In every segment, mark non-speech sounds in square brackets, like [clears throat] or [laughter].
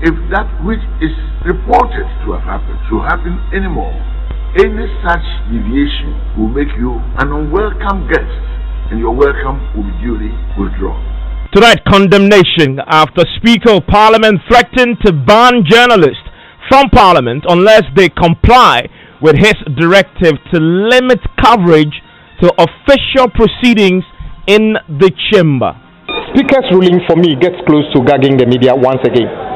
if that which is reported to have happened should happen anymore, any such deviation will make you an unwelcome guest and your welcome will be duly withdrawn. Tonight, condemnation after Speaker of Parliament threatened to ban journalists from Parliament unless they comply with his directive to limit coverage to official proceedings in the chamber. Speaker's ruling for me gets close to gagging the media once again.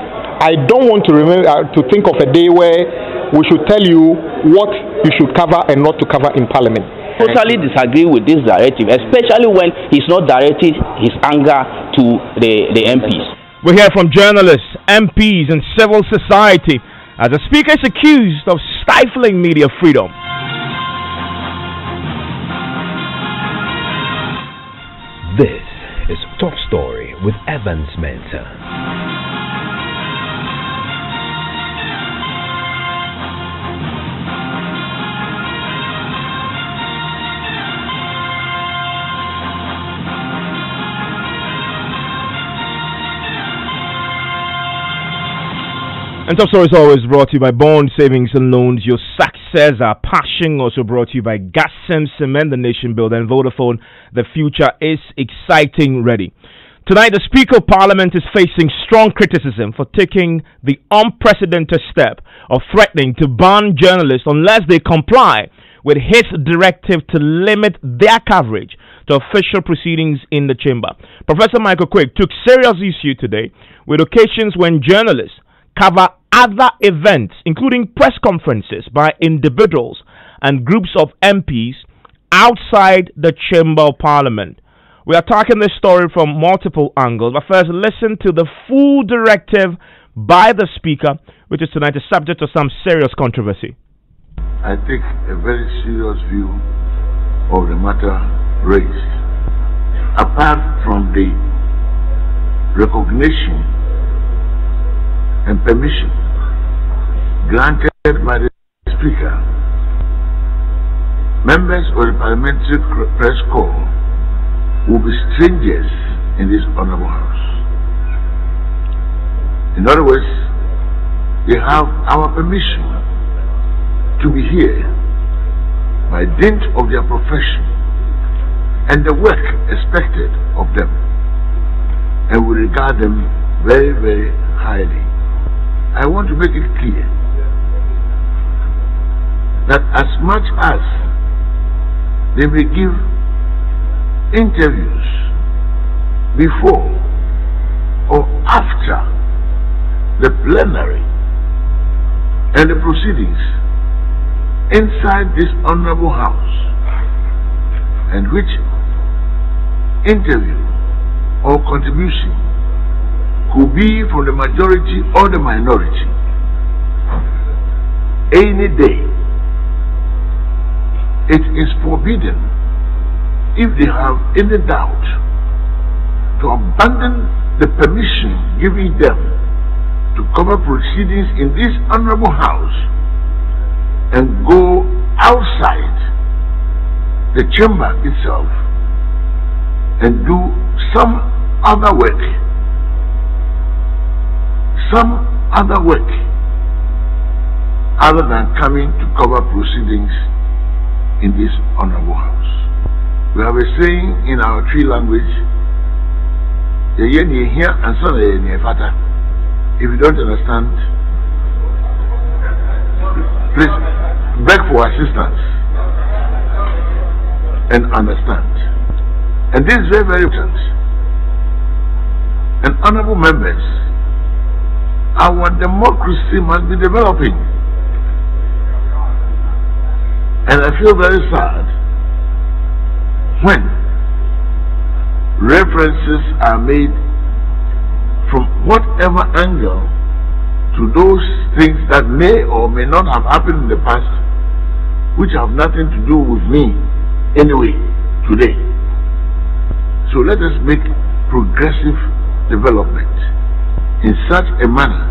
I don't want to remember uh, to think of a day where we should tell you what you should cover and not to cover in Parliament. Totally disagree with this directive, especially when he's not directing his anger to the, the MPs. We hear from journalists, MPs, and civil society as the speaker is accused of stifling media freedom. This is Top Story with Evans Mensah. And Top Story is always brought to you by Bond Savings and Loans. Your success, our passion, also brought to you by Ghacem Cement, the Nation Builder, and Vodafone. The future is exciting ready. Tonight, the Speaker of Parliament is facing strong criticism for taking the unprecedented step of threatening to ban journalists unless they comply with his directive to limit their coverage to official proceedings in the chamber. Professor Michael Oquaye took serious issue today with occasions when journalists cover other events, including press conferences by individuals and groups of MPs outside the Chamber of Parliament. We are talking this story from multiple angles, but first, listen to the full directive by the Speaker, which is tonight the subject of some serious controversy. I take a very serious view of the matter raised. Apart from the recognition and permission granted by the Speaker, members of the Parliamentary Press Corps will be strangers in this honorable house. In other words, they have our permission to be here by dint of their profession and the work expected of them, and we regard them very, very highly. I want to make it clear that as much as they may give interviews before or after the plenary and the proceedings inside this honorable house and which interview or contribution could be from the majority or the minority. Any day, it is forbidden if they have any doubt to abandon the permission given them to cover proceedings in this honorable house and go outside the chamber itself and do some other work some other work other than coming to cover proceedings in this honorable house. We have a saying in our Twi language, if you don't understand, please beg for assistance and understand. And this is very, very important. And honorable members, our democracy must be developing. And I feel very sad when references are made from whatever angle to those things that may or may not have happened in the past, which have nothing to do with me anyway today. So let us make progressive development in such a manner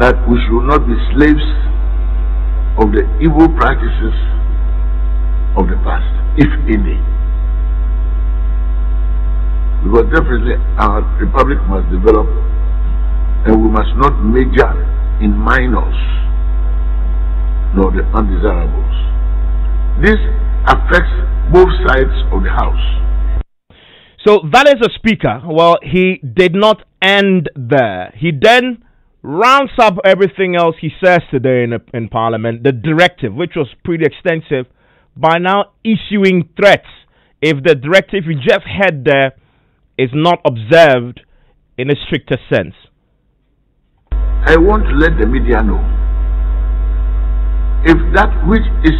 that we should not be slaves of the evil practices of the past, if any. Because definitely our republic must develop and we must not major in minors nor the undesirables. This affects both sides of the house. So that is a speaker. Well, he did not end there. He then rounds up everything else he says today in, in Parliament, the directive, which was pretty extensive, by now issuing threats if the directive you just had there is not observed in a stricter sense. I want to let the media know if that which is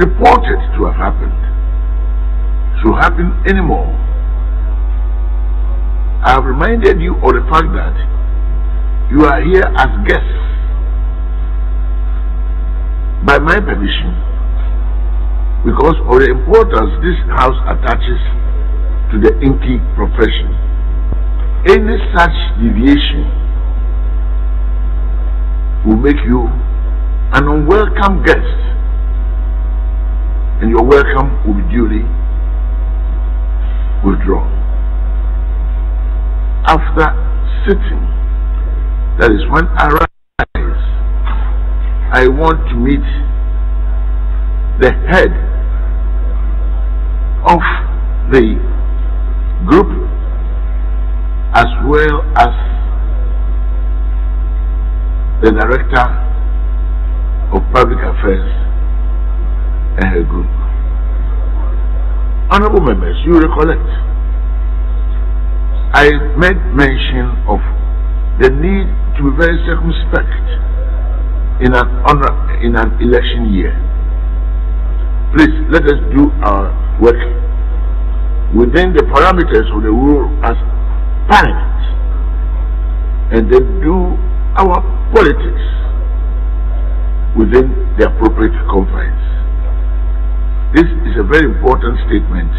reported to have happened should happen anymore. I have reminded you of the fact that you are here as guests by my permission because of the importance this house attaches to the inky profession. Any such deviation will make you an unwelcome guest and your welcome will be duly withdrawn. After sitting, that is when I rise, I want to meet the head of the group as well as the director of public affairs and her group. Honorable members, you recollect, I made mention of the need to be very circumspect in an honor, in an election year. Please let us do our work within the parameters of the rule as parliament and then do our politics within the appropriate confines. This is a very important statement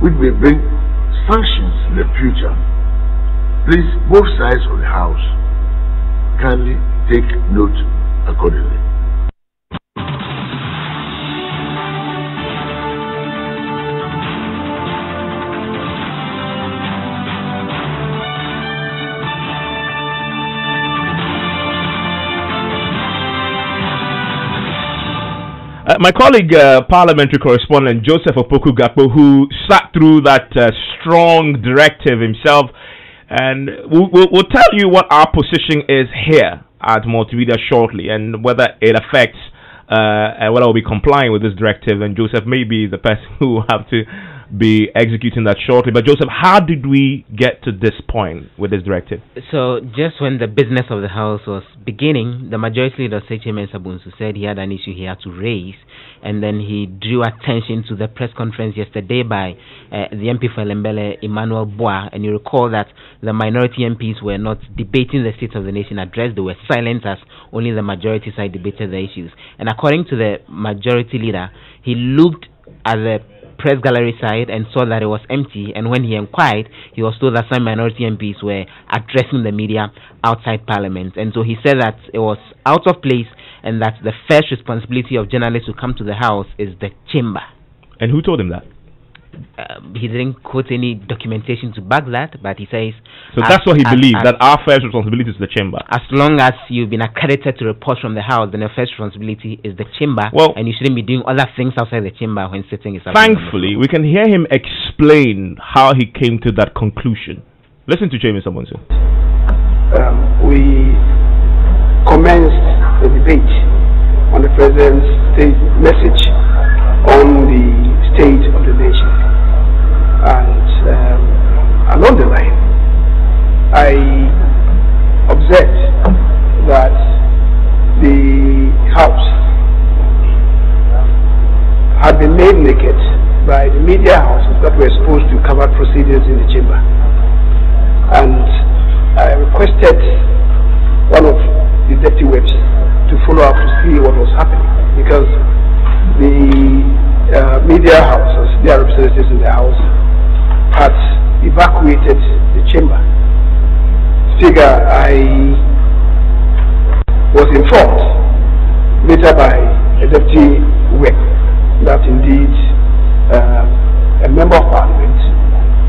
which may bring sanctions in the future. Please, both sides of the House kindly take note accordingly. Uh, my colleague, uh, parliamentary correspondent Joseph Opoku who sat through that uh, strong directive himself, and we'll, we'll, we'll, tell you what our position is here at Multimedia shortly, and whether it affects uh, and whether we'll be complying with this directive. And Joseph may be the person [laughs] who will have to be executing that shortly. But Joseph, how did we get to this point with this directive? So just when the business of the House was beginning, the Majority Leader Kyei-Mensah-Bonsu said he had an issue he had to raise, and then he drew attention to the press conference yesterday by uh, the MP for Ellembelle, Emmanuel Buah, and you recall that the minority MPs were not debating the state of the nation address; they were silent as only the majority side debated the issues. And according to the Majority Leader, he looked at the press gallery side and saw that it was empty. And when he inquired, he was told that some minority MPs were addressing the media outside Parliament. And so he said that it was out of place and that the first responsibility of journalists who come to the House is the chamber. And who told him that? Uh, he didn't quote any documentation to back that, but he says. So as, that's what he as, believes, as, that our first responsibility is the chamber. As long as you've been accredited to report from the House, then the first responsibility is the chamber, well, and you shouldn't be doing other things outside the chamber when sitting. Is. Thankfully, we can hear him explain how he came to that conclusion. Listen to James Amonso. Um, we commenced the debate on the president's message on the state of the nation and um, line, I observed that the house had been made naked by the media houses that were supposed to cover proceedings in the chamber. And I requested one of the deputy whips to follow up to see what was happening because the uh, media houses, their representatives in the house, had evacuated the chamber. Speaker, I was informed later by deputy whip that indeed uh, a member of parliament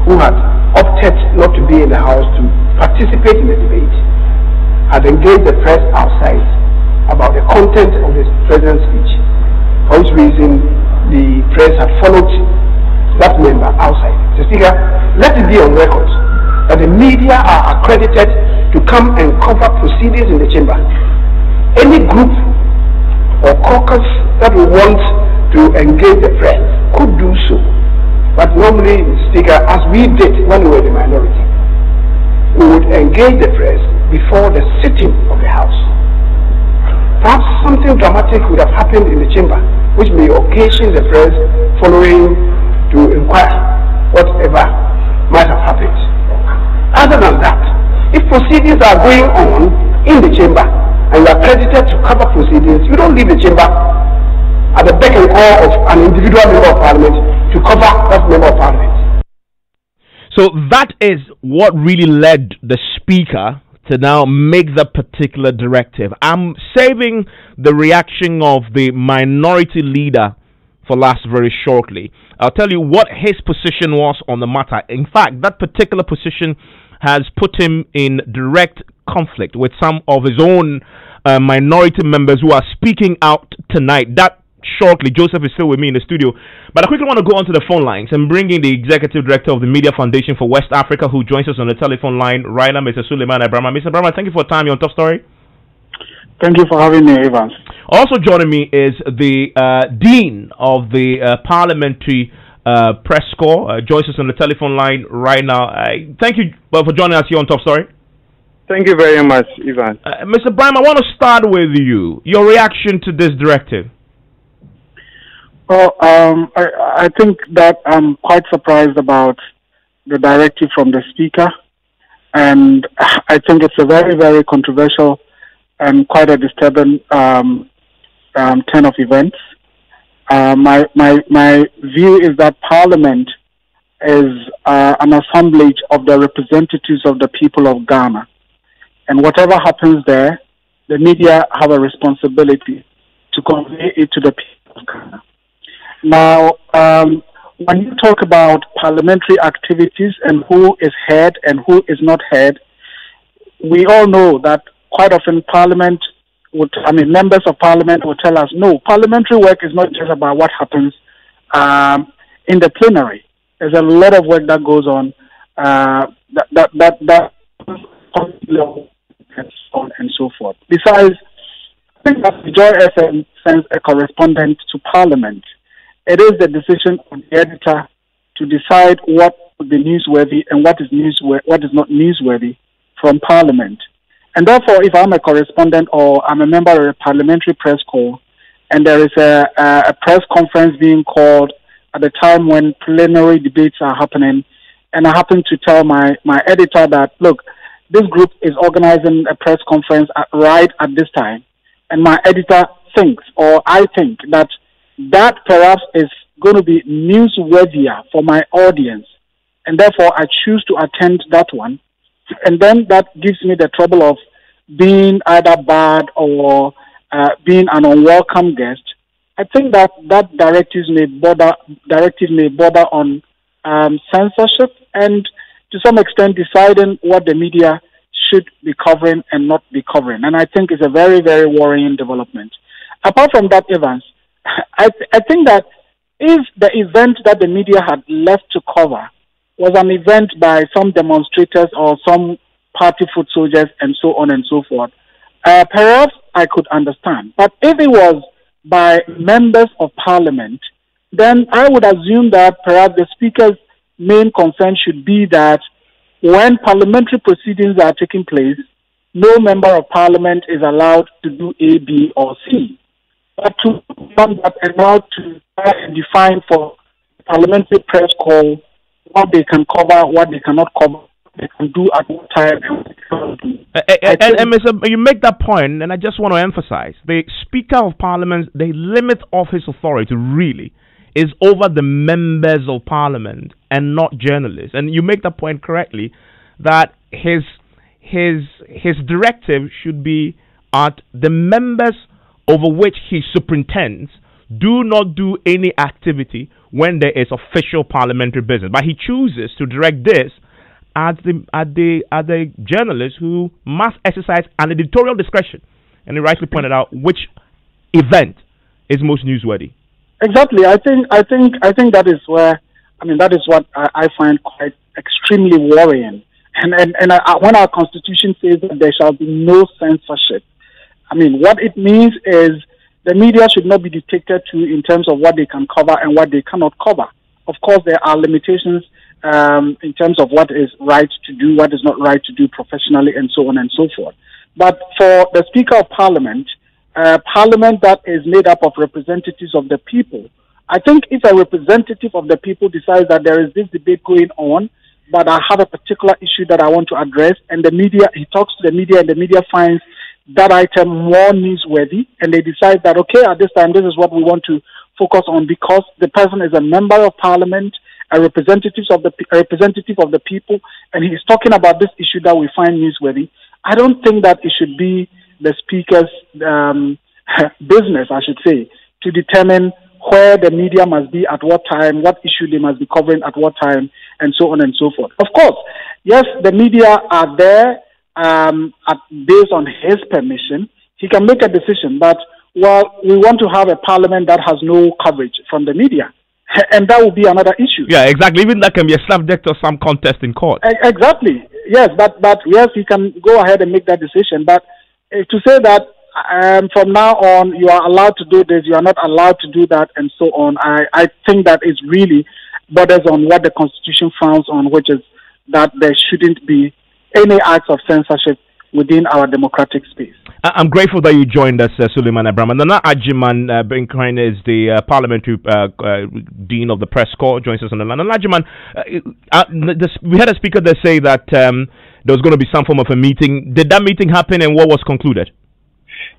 who had opted not to be in the house to participate in the debate had engaged the press outside about the content of his president's speech. For which reason, the press had followed that member outside. Speaker, let it be on record that the media are accredited to come and cover proceedings in the chamber. Any group or caucus that will want to engage the press could do so. But normally. Speaker, as we did when we were the minority, we would engage the press before the sitting of the House. Perhaps something dramatic would have happened in the chamber, which may occasion the press following to inquire whatever might have happened. Other than that, if proceedings are going on in the chamber and you are credited to cover proceedings, you don't leave the chamber at the beck and call of an individual member of parliament to cover that member of parliament. So that is what really led the speaker to now make that particular directive. I'm saving the reaction of the minority leader for last very shortly. I'll tell you what his position was on the matter. In fact, that particular position has put him in direct conflict with some of his own uh, minority members who are speaking out tonight. That shortly. Joseph is still with me in the studio. But I quickly want to go onto the phone lines and bring in the executive director of the Media Foundation for West Africa, who joins us on the telephone line right Mr. Sulemana Braimah. Mr. Braimah, thank you for your time. You're on Top Story. Thank you for having me, Evans. Also joining me is the uh, Dean of the uh, Parliamentary uh, Press Corps, uh, Joyce is on the telephone line right now. thank you for joining us here on Top Story. Thank you very much, Ivan. Uh, Mr. Braimah, I want to start with you. Your reaction to this directive? Well, um, I, I think that I'm quite surprised about the directive from the Speaker, and I think it's a very, very controversial and quite a disturbing um, um, turn of events. Uh, my, my, my view is that Parliament is uh, an assemblage of the representatives of the people of Ghana. And whatever happens there, the media have a responsibility to convey it to the people of Ghana. Now, um, when you talk about parliamentary activities and who is heard and who is not heard, we all know that quite often Parliament would, I mean, members of parliament will tell us, no, parliamentary work is not just about what happens um, in the plenary. There's a lot of work that goes on uh, that that that, that and so on and so forth. Besides, I think that the Joy FM sends a correspondent to Parliament. It is the decision of the editor to decide what would be newsworthy and what is newsworthy, what is not newsworthy from Parliament. And therefore, if I'm a correspondent or I'm a member of a parliamentary press corps, and there is a, a, press conference being called at the time when plenary debates are happening, and I happen to tell my, my editor that, look, this group is organizing a press conference at, right at this time, and my editor thinks, or I think, that that perhaps is going to be newsworthier for my audience, and therefore I choose to attend that one and then that gives me the trouble of being either bad or uh, being an unwelcome guest. I think that that directives may border directive may border on um, censorship and to some extent deciding what the media should be covering and not be covering. And I think it's a very very worrying development. Apart from that, Evans, [laughs] I th- I think that if the event that the media had left to cover was an event by some demonstrators or some party foot soldiers and so on and so forth. Uh, perhaps I could understand. But if it was by members of parliament, then I would assume that perhaps the speaker's main concern should be that when parliamentary proceedings are taking place, no member of parliament is allowed to do A, B, or C. But to come that and now to define for parliamentary press corps what they can cover, what they cannot cover, they can do at what time. And, and, and, Mr. You make that point, and I just want to emphasize the Speaker of Parliament, the limit of his authority really is over the members of Parliament and not journalists. And you make that point correctly that his his his directive should be at the members over which he superintends do not do any activity when there is official parliamentary business. But he chooses to direct this at the at the at the journalists who must exercise an editorial discretion, and he rightly pointed out which event is most newsworthy. Exactly. I think I think I think that is where I mean that is what I, I find quite extremely worrying. And and and I, when our constitution says that there shall be no censorship, I mean what it means is the media should not be dictated to in terms of what they can cover and what they cannot cover. Of course, there are limitations um, in terms of what is right to do, what is not right to do professionally, and so on and so forth. But for the Speaker of Parliament, uh, Parliament that is made up of representatives of the people, I think if a representative of the people decides that there is this debate going on, but I have a particular issue that I want to address, and the media, he talks to the media, and the media finds that item more newsworthy, and they decide that, okay, at this time, this is what we want to focus on because the person is a member of parliament, a representative of the representative of the people, and he is talking about this issue that we find newsworthy. I don't think that it should be the speaker's um, [laughs] business, I should say, to determine where the media must be at what time, what issue they must be covering at what time, and so on and so forth. Of course, yes, the media are there um, at, based on his permission. He can make a decision, but well, we want to have a parliament that has no coverage from the media. [laughs] And that will be another issue. Yeah, exactly. Even that can be a subject of some contest in court. Exactly. Yes, but but yes, he can go ahead and make that decision. But uh, to say that um, from now on you are allowed to do this, you are not allowed to do that, and so on. I, I think that is really borders on what the Constitution frowns on, which is that there shouldn't be any acts of censorship within our democratic space. I'm grateful that you joined us, uh, Sulemana Braimah. And Nana Agyeman uh, Benkrine is the uh, parliamentary uh, uh, dean of the press corps, joins us on the line. Nana Agyeman, uh, uh, this, we had a speaker that say that um, there was going to be some form of a meeting. Did that meeting happen and what was concluded?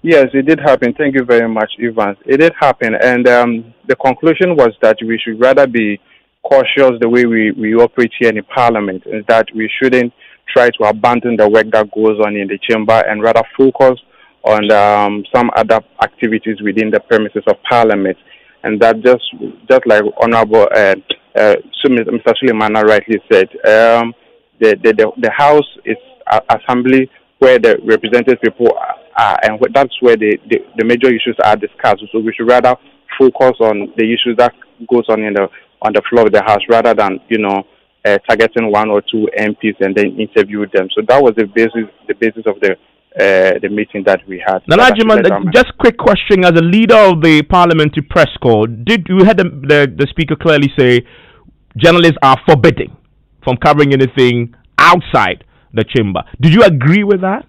Yes, it did happen. Thank you very much, Evans. It did happen. And um, the conclusion was that we should rather be cautious the way we, we operate here in parliament, is that we shouldn't try to abandon the work that goes on in the chamber and rather focus on um, some other activities within the premises of parliament. And that just just like Honorable uh, uh, Mr. Sulemana rightly said, um, the, the, the, the House is assembly where the representative people are, and that's where the, the, the major issues are discussed. So we should rather focus on the issues that goes on in the on the floor of the House rather than you know uh, targeting one or two MPs and then interview them. So that was the basis the basis of the uh, the meeting that we had. Nana Agyeman, just quick question: as a leader of the parliamentary press corps, did you had the, the the speaker clearly say journalists are forbidden from covering anything outside the chamber? Did you agree with that?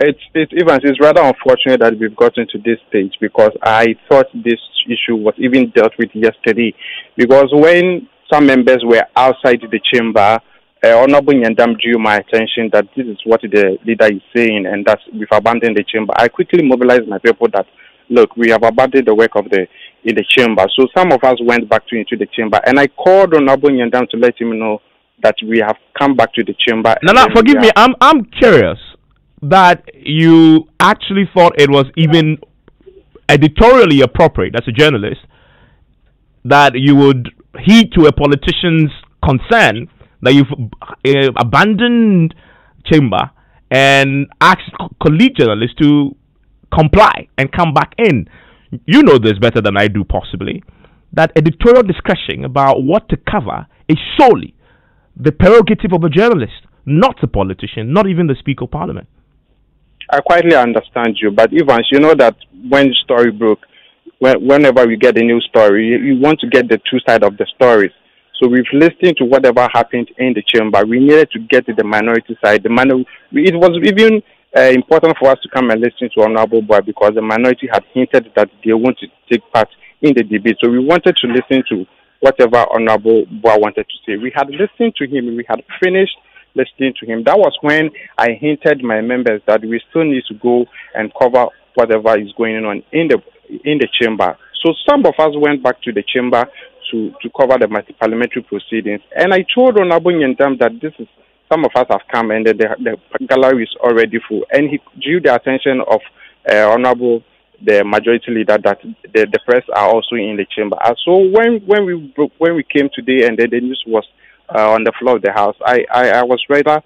It's it's Evans. It's rather unfortunate that we've gotten to this stage because I thought this issue was even dealt with yesterday. Because when some members were outside the chamber. Uh, Honorable Nyindam drew my attention that this is what the leader is saying and that we've abandoned the chamber. I quickly mobilized my people that, look, we have abandoned the work of the in the chamber. So some of us went back to into the chamber and I called Honorable Nyindam to let him know that we have come back to the chamber. No, no, forgive me. I'm I'm curious that you actually thought it was even editorially appropriate as a journalist that you would heed to a politician's concern that you've uh, abandoned chamber and asked colleague journalists to comply and come back in. You know this better than I do, possibly. That editorial discretion about what to cover is solely the prerogative of a journalist, not a politician, not even the Speaker of Parliament. I quietly understand you, but Evans, you know that when the story broke, whenever we get a new story, you want to get the true side of the stories. So we've listened to whatever happened in the chamber. We needed to get to the minority side. The minor, it was even uh, important for us to come and listen to Honorable Buah because the minority had hinted that they want to take part in the debate. So we wanted to listen to whatever Honorable Buah wanted to say. We had listened to him. We had finished listening to him. That was when I hinted my members that we still need to go and cover whatever is going on in the in the chamber. So some of us went back to the chamber to, to cover the parliamentary proceedings. And I told Honorable Nyindam that this is some of us have come and the, the gallery is already full. And he drew the attention of uh, Honorable the majority leader that the, the press are also in the chamber. And so when when we when we came today and then the news was uh, on the floor of the House. I, I, I was rather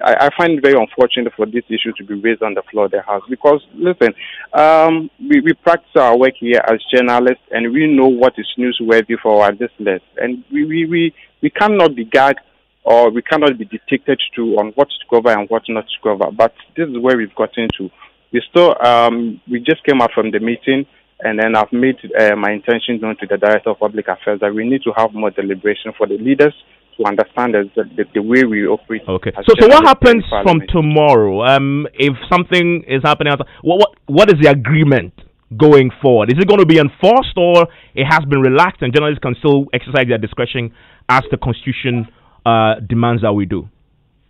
I, I, find it very unfortunate for this issue to be raised on the floor of the House because, listen, um, we, we practice our work here as journalists and we know what is newsworthy for our listeners. And we, we, we, we cannot be gagged or we cannot be dictated to on what to cover and what not to cover. But this is where we've gotten to. We still, um, we just came out from the meeting and then I've made uh, my intention known to the Director of Public Affairs that we need to have more deliberation for the leaders to understand the, the, the way we operate. Okay. So, so what happens from tomorrow? Um, if something is happening, what, what what is the agreement going forward? Is it going to be enforced, or it has been relaxed, and journalists can still exercise their discretion as the Constitution uh, demands that we do?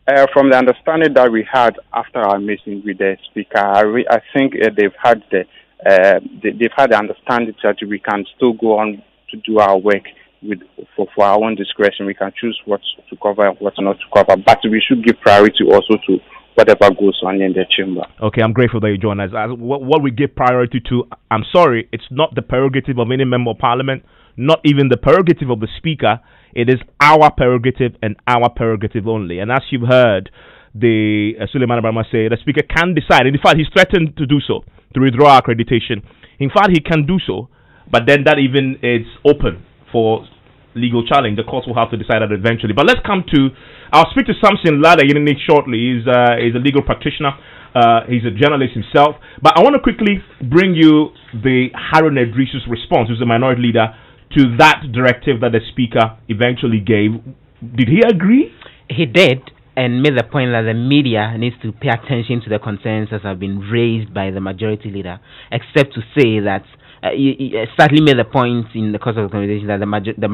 Uh, from the understanding that we had after our meeting with the speaker, I, re- I think uh, they've had the uh, they, have had the understanding that we can still go on to do our work with for, for our own discretion. We can choose what to cover and what not to cover, but we should give priority also to whatever goes on in the chamber. Okay, I'm grateful that you joined us. As what, what we give priority to, I'm sorry, it's not the prerogative of any member of parliament, not even the prerogative of the speaker. It is our prerogative and our prerogative only. And as you've heard, the uh, Sulemana Braimah say the speaker can decide. And in fact, he's threatened to do so to withdraw accreditation. In fact, he can do so, but then that even is open for legal challenge. The courts will have to decide that eventually. But let's come to. I'll speak to Samson Lardy Anyenini shortly. He's uh, he's a legal practitioner. Uh, he's a journalist himself. But I want to quickly bring you the Haruna Iddrisu's response, who's the minority leader, to that directive that the speaker eventually gave. Did he agree? He did and made the point that the media needs to pay attention to the concerns that have been raised by the majority leader, except to say that uh, he certainly made the point in the course of the conversation that the, major, the,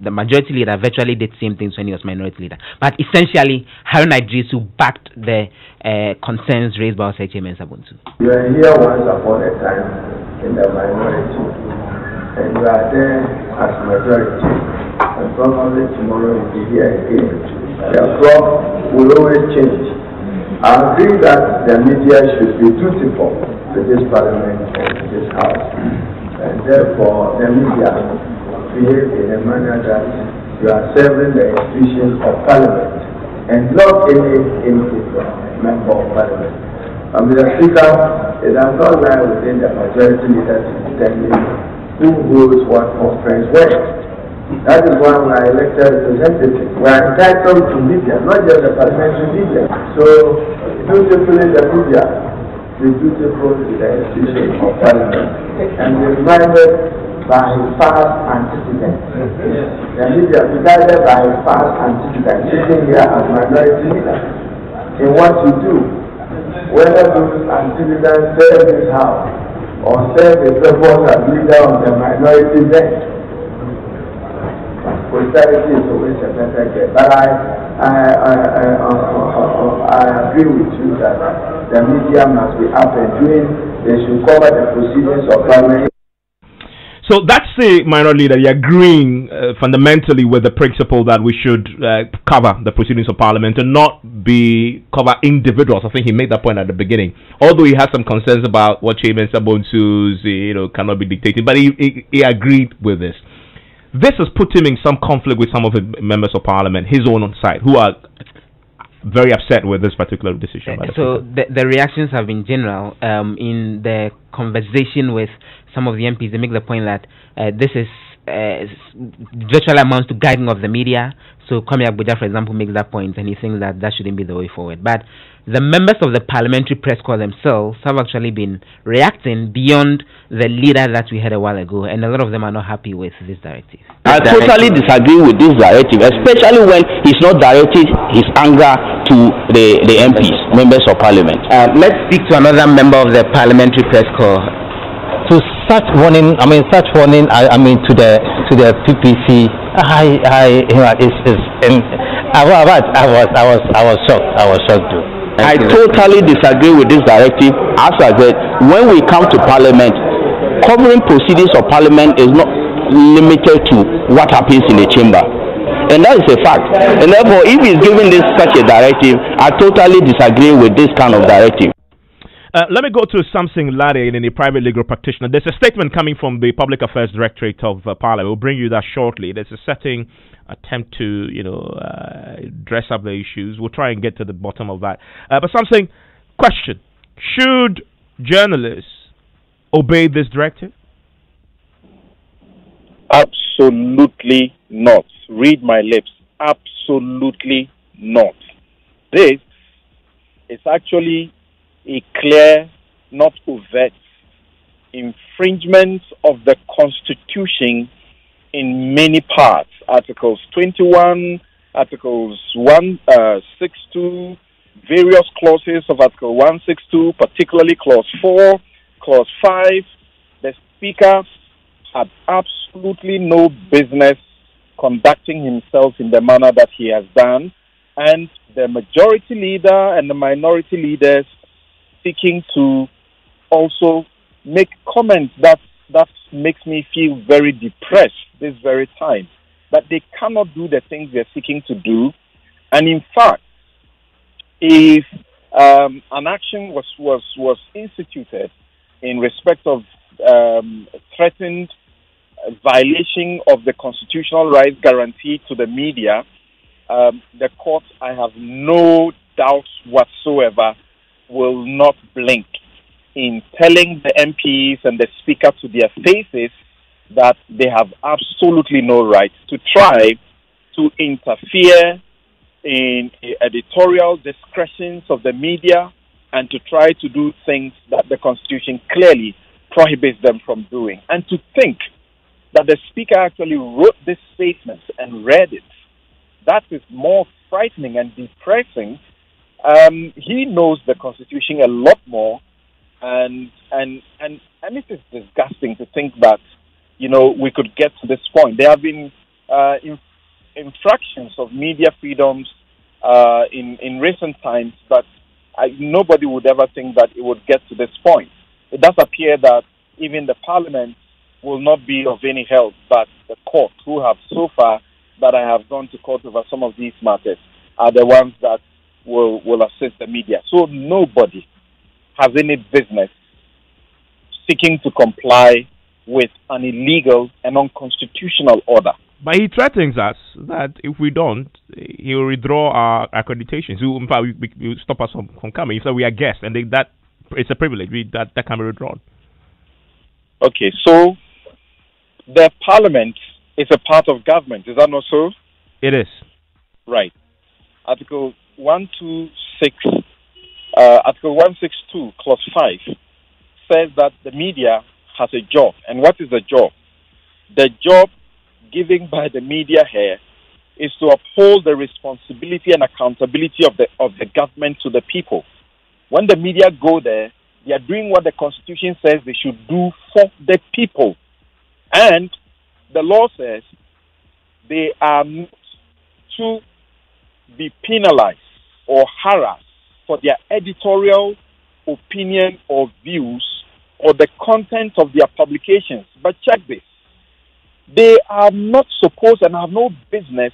the majority leader virtually did the same things when he was minority leader. But essentially, Haruna Iddrisu backed the uh, concerns raised by Osei Mensah-Bonsu. You are here once upon a time in the minority, and you are there as majority, and probably tomorrow you'll be here again. The clock will always change. I agree that the media should be dutiful to this parliament and this house. And therefore, the media behave in a manner that you are serving the institutions of parliament and not any individual member of parliament. I mean, the speaker, it does not lie within the majority leader to determine who holds what conference where. That is why we are elected representatives. We are entitled to media, not just the parliamentary media. So, dutifully the media, be dutiful to the institution of parliament and be reminded by past antecedents. The media be guided by past antecedents, sitting here as minority leader in what you do. Whether those antecedents serve this house or serve the purpose as leader of the minority bench prosperity is always a better get. But I, I, I, I, I agree with you that the media must be up and doing. They should cover the proceedings of parliament. So that's the minority leader He agreeing uh, fundamentally with the principle that we should uh, cover the proceedings of parliament and not be cover individuals. I think he made that point at the beginning. Although he had some concerns about what Kyei-Mensah-Bonsu's, you know, cannot be dictated, but he, he, he agreed with this this has put him in some conflict with some of the members of parliament, his own on side, who are very upset with this particular decision. Uh, so the, the, reactions have been general. Um, in the conversation with some of the MPs, they make the point that uh, this is uh, virtually amounts to guiding of the media. So Kwame Agbodza, for example, makes that point, and he thinks that that shouldn't be the way forward. But the members of the parliamentary press corps themselves have actually been reacting beyond the leader that we had a while ago, and a lot of them are not happy with this directive. I totally disagree with this directive, especially when he's not directing his anger to the, the MPs, members of parliament. Uh, let's speak to another member of the parliamentary press corps. To such warning, I mean, such warning, I, I mean, to the to the PPC, I, I, you know, is, is, I was, I was, I was, I was shocked. I was shocked too. I totally disagree with this directive. As I said, when we come to Parliament, covering proceedings of Parliament is not limited to what happens in the chamber. And that is a fact. And therefore, if he's giving this such a directive, I totally disagree with this kind of directive. Uh, let me go to Samson Lardy, a private legal practitioner. There's a statement coming from the Public Affairs Directorate of uh, Parliament. We'll bring you that shortly. There's a setting attempt to, you know, uh, dress up the issues. We'll try and get to the bottom of that. Uh, but something, question: Should journalists obey this directive? Absolutely not. Read my lips. Absolutely not. This is actually a clear, not overt, infringement of the Constitution in many parts. Articles 21, Articles 162, uh, various clauses of Article 162, particularly Clause 4, Clause 5. The Speaker had absolutely no business conducting himself in the manner that he has done, and the majority leader and the minority leaders seeking to also make comments that that makes me feel very depressed this very time. That they cannot do the things they're seeking to do, and in fact, if um, an action was was was instituted in respect of um, threatened violation of the constitutional rights guaranteed to the media, um, the court, I have no doubt whatsoever, will not blink in telling the MPs and the Speaker to their faces that they have absolutely no right to try to interfere in editorial discretions of the media and to try to do things that the Constitution clearly prohibits them from doing. And to think that the speaker actually wrote this statement and read it. That is more frightening and depressing. Um, he knows the Constitution a lot more, and and and and it is disgusting to think that you know we could get to this point. There have been uh, infractions of media freedoms uh, in in recent times, but I, nobody would ever think that it would get to this point. It does appear that even the Parliament will not be of any help, but the court, who have so far that I have gone to court over some of these matters, are the ones that will, will assist the media. So nobody has any business seeking to comply with an illegal and unconstitutional order. But he threatens us that if we don't, he will withdraw our accreditations. He will, in fact, we, stop us from, from coming. So we are guests, and they, that it's a privilege. We, that that can be withdrawn. Okay, so the parliament is a part of government. Is that not so? It is. Right. Article 126, uh, Article 162, Clause 5 says that the media has a job. And what is the job? The job given by the media here is to uphold the responsibility and accountability of the, of the government to the people. When the media go there, they are doing what the Constitution says they should do for the people. And the law says they are to be penalized or harassed for their editorial opinion or views or the content of their publications. But check this they are not supposed and have no business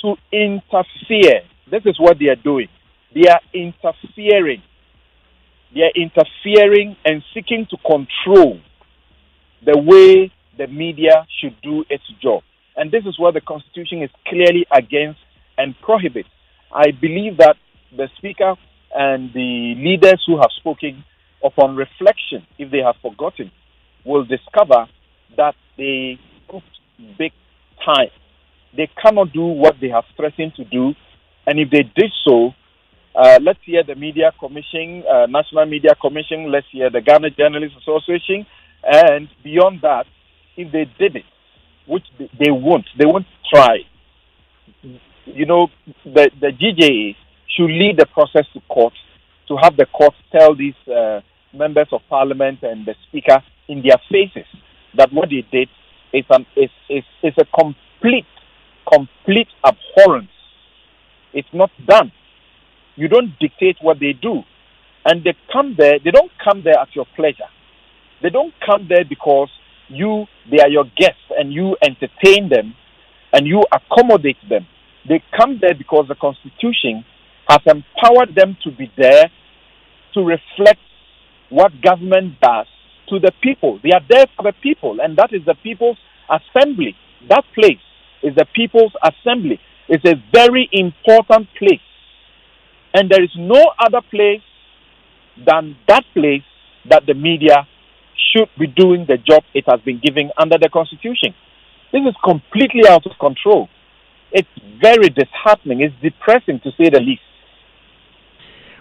to interfere. This is what they are doing. They are interfering. They are interfering and seeking to control the way the media should do its job. And this is what the Constitution is clearly against and prohibit. I believe that the Speaker and the leaders who have spoken upon reflection, if they have forgotten, will discover that they put big time. They cannot do what they have threatened to do. And if they did so, uh, let's hear the Media Commission, uh, National Media Commission, let's hear the Ghana Journalists Association, and beyond that, if they did it, which they won't, they won't try. You know, the, the GJA should lead the process to court to have the court tell these uh, members of parliament and the speaker in their faces that what they did is, an, is, is, is a complete, complete abhorrence. It's not done. You don't dictate what they do. And they come there, they don't come there at your pleasure. They don't come there because you they are your guests and you entertain them and you accommodate them. They come there because the Constitution has empowered them to be there to reflect what government does to the people. They are there for the people, and that is the people's assembly. That place is the People's Assembly. It's a very important place. And there is no other place than that place that the media should be doing the job it has been given under the Constitution. This is completely out of control. It's very disheartening. It's depressing to say the least.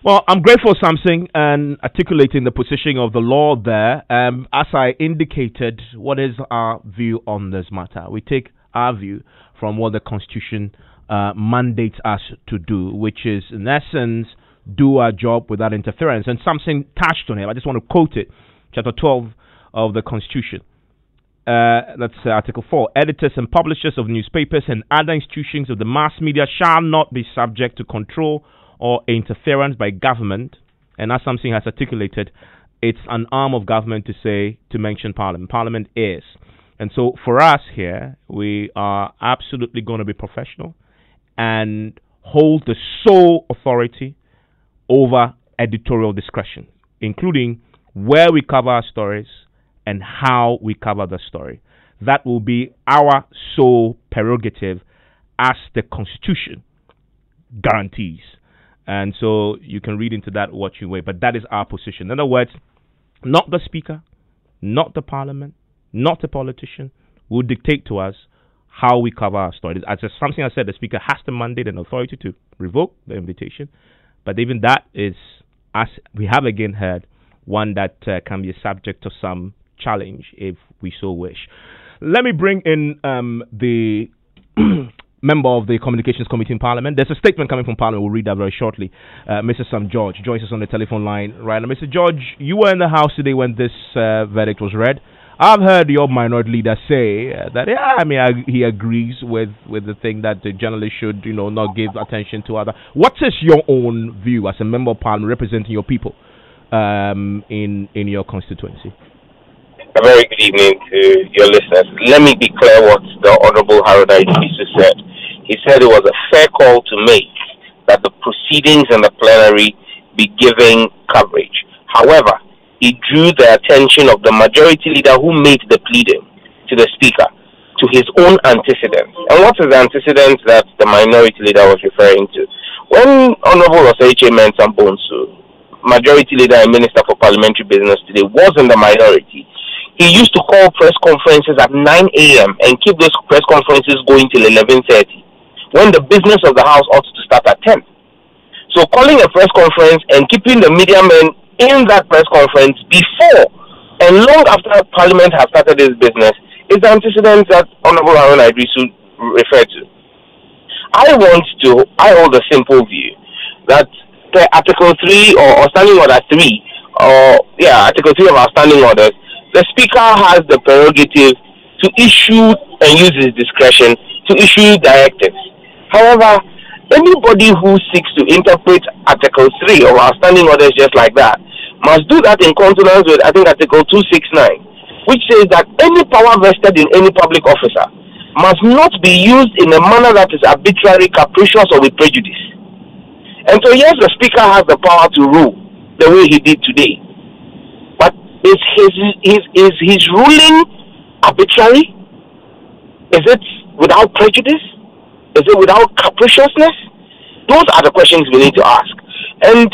Well, I'm grateful, Samson, and articulating the position of the law there. Um, as I indicated, what is our view on this matter? We take our view from what the Constitution uh, mandates us to do, which is, in essence, do our job without interference. And Samson touched on it. I just want to quote it, chapter 12 of the Constitution. Uh, that's uh, Article 4. Editors and publishers of newspapers and other institutions of the mass media shall not be subject to control or interference by government, and as Samson has articulated, it's an arm of government to say to mention Parliament. Parliament is. And so for us here, we are absolutely going to be professional and hold the sole authority over editorial discretion, including where we cover our stories and how we cover the story. That will be our sole prerogative as the Constitution guarantees. And so you can read into that what you will. But that is our position. In other words, not the Speaker, not the Parliament, not the politician will dictate to us how we cover our stories. As Samson I said, the Speaker has the mandate and authority to revoke the invitation. But even that is, as we have again heard, one that uh, can be subject to some challenge if we so wish. Let me bring in um, the [clears throat] member of the Communications Committee in Parliament. There's a statement coming from Parliament. We'll read that very shortly. Uh, Mr. Sam George joins us on the telephone line right now. Mr. George, you were in the House today when this uh, verdict was read. I've heard your minority leader say uh, that yeah, I mean I, he agrees with, with the thing that the journalists should you know not give attention to other. What is your own view as a member of Parliament representing your people um, in in your constituency? A very good evening to your listeners. Let me be clear what the Honorable Haruna Iddrisu said he said it was a fair call to make that the proceedings in the plenary be given coverage. However, he drew the attention of the majority leader who made the pleading to the speaker to his own antecedents. And what is the antecedents that the minority leader was referring to? When Honorable Osei Mensah majority leader and minister for parliamentary business today, was in the minority, he used to call press conferences at 9 a.m. and keep those press conferences going till 11:30 when the business of the house ought to start at 10. So calling a press conference and keeping the media men in that press conference before and long after Parliament has started its business is the antecedent that Honorable Haruna Iddrisu referred to. I want to, I hold a simple view that Article 3 or, or Standing Order 3, or yeah, Article 3 of our Standing Orders, the Speaker has the prerogative to issue and use his discretion to issue directives. However, anybody who seeks to interpret Article 3 of our standing orders just like that must do that in consonance with, I think, Article 269, which says that any power vested in any public officer must not be used in a manner that is arbitrary, capricious, or with prejudice. And so, yes, the Speaker has the power to rule the way he did today. Is his, is, is his ruling arbitrary? Is it without prejudice? Is it without capriciousness? Those are the questions we need to ask. And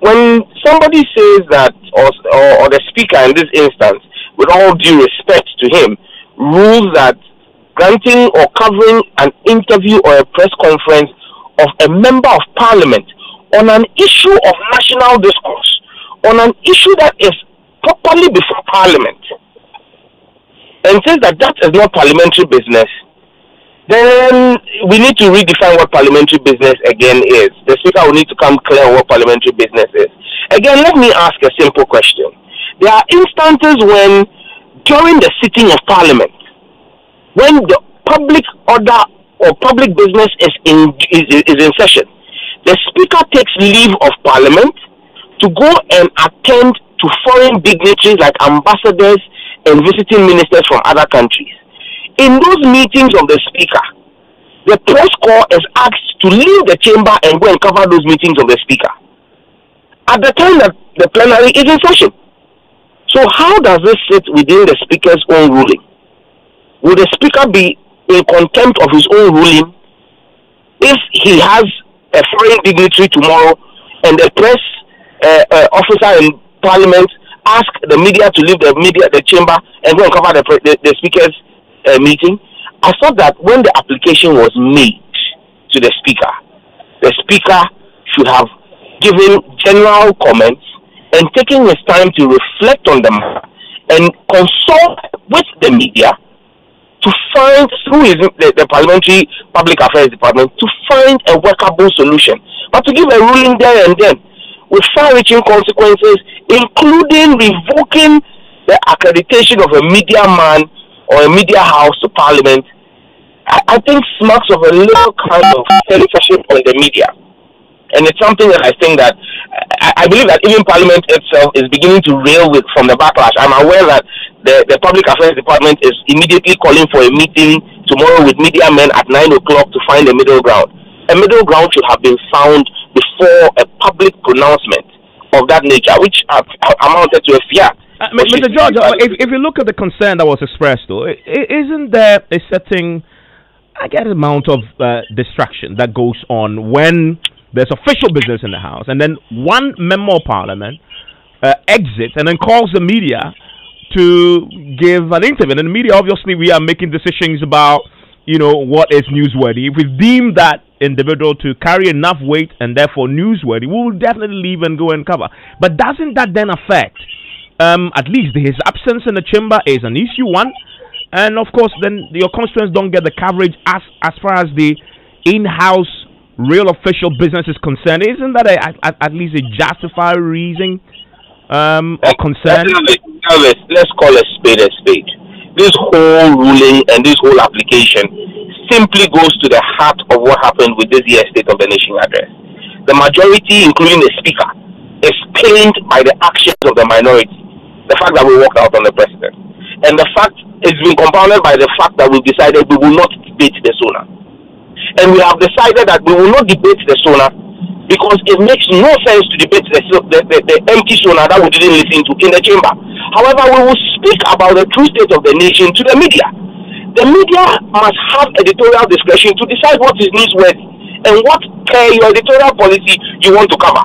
when somebody says that, or, or, or the speaker in this instance, with all due respect to him, rules that granting or covering an interview or a press conference of a member of parliament on an issue of national discourse, on an issue that is properly before parliament, and says that that is not parliamentary business, then we need to redefine what parliamentary business again is. The speaker will need to come clear what parliamentary business is. Again, let me ask a simple question. There are instances when, during the sitting of parliament, when the public order or public business is in is, is in session, the speaker takes leave of parliament to go and attend to foreign dignitaries like ambassadors and visiting ministers from other countries in those meetings of the speaker, the press corps is asked to leave the chamber and go and cover those meetings of the speaker. At the time that the plenary is in session. So how does this sit within the speaker's own ruling? Will the speaker be in contempt of his own ruling if he has a foreign dignitary tomorrow and the press uh, uh, officer in parliament ask the media to leave the media the chamber and go and cover the, the, the speaker's uh, meeting. I thought that when the application was made to the speaker the speaker should have given general comments and taking his time to reflect on them and consult with the media to find through his, the, the parliamentary public affairs department to find a workable solution. But to give a ruling there and then with far-reaching consequences including revoking the accreditation of a media man or a media house to parliament I, I think smacks of a little kind of censorship on the media and it's something that I think that I, I, believe that even Parliament itself is beginning to rail with from the backlash. I'm aware that the, the Public Affairs Department is immediately calling for a meeting tomorrow with media men at nine o'clock to find a middle ground. A middle ground should have been found before a public pronouncement of that nature, which amounted to a fiat. Uh, Mr. George, uh, if, if you look at the concern that was expressed, though, isn't there a certain, I get, amount of uh, distraction that goes on when there's official business in the House, and then one member of Parliament uh, exits and then calls the media to give an interview. And the media, obviously, we are making decisions about, you know, what is newsworthy. If we deem that individual to carry enough weight and therefore newsworthy, we will definitely leave and go and cover. But doesn't that then affect, um, at least his absence in the chamber is an issue one, and of course, then your constituents don't get the coverage as as far as the in-house real official business is concerned, isn't that a, a, at least a justified reason um, or concern? Evans, let's call a spade a spade. This whole ruling and this whole application simply goes to the heart of what happened with this year's State of the Nation address. The majority, including the Speaker, is pained by the actions of the minority. The fact that we walked out on the president. And the fact is being compounded by the fact that we decided we will not debate the SONA and we have decided that we will not debate the SONA because it makes no sense to debate the, the, the, the empty SONA that we didn't listen to in the chamber. However, we will speak about the true state of the nation to the media. The media must have editorial discretion to decide what is newsworthy and what per your editorial policy you want to cover.